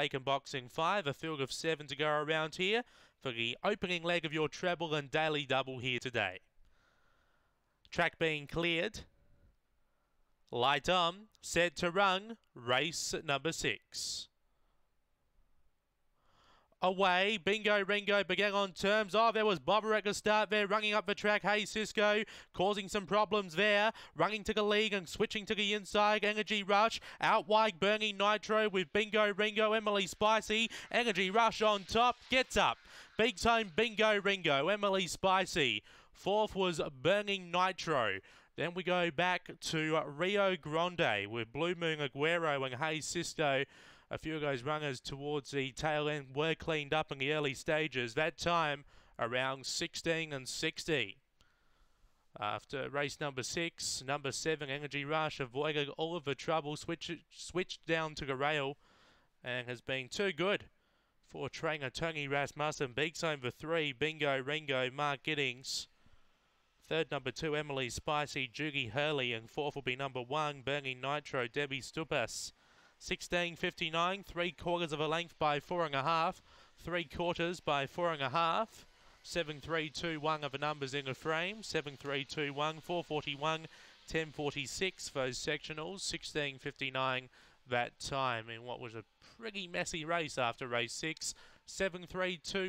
vacant box in five. A field of seven to go around here for the opening leg of your treble and daily double here today. Track being cleared. Light on, set to run, race number six. Away, Bingo Ringo began on terms. Oh, there was Bobber at the start there, running up the track. Hey, Cisco, causing some problems there. Running to the league and switching to the inside. Energy Rush, out wide, Burning Nitro with Bingo Ringo, Emily Spicy. Energy Rush on top, gets up. Big time Bingo Ringo, Emily Spicy. Fourth was Burning Nitro. Then we go back to Rio Grande with Blue Moon Aguero and Hey Cisco. A few of those runners towards the tail end were cleaned up in the early stages. That time around 16 and 60. After race number six, number seven, Energy Rush avoided all of the trouble, switch, switched down to the rail, and has been too good for trainer Tony Rasmussen. Beaks over three, Bingo Ringo, Mark Giddings. Third, number two, Emily Spicy, Judy Hurley. And fourth will be number one, Burning Nitro, Debbie Stupas. 16.59, three quarters of a length by four and a half, three quarters by four and a half. 7321 of the numbers in the frame. 7321, 441, 1046 for those sectionals. 16.59 that time in what was a pretty messy race after race six. 732.